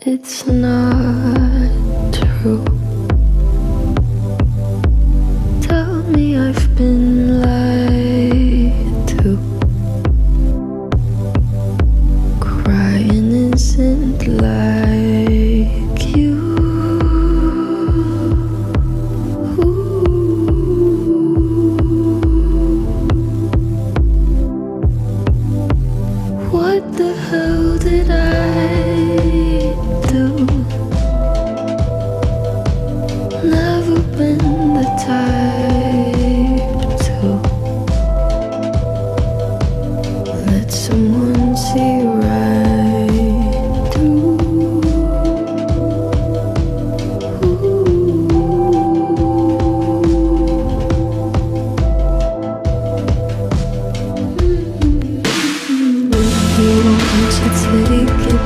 It's not true. Ему учить великим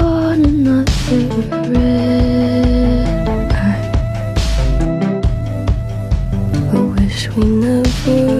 on another red. I wish we never.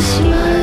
smile.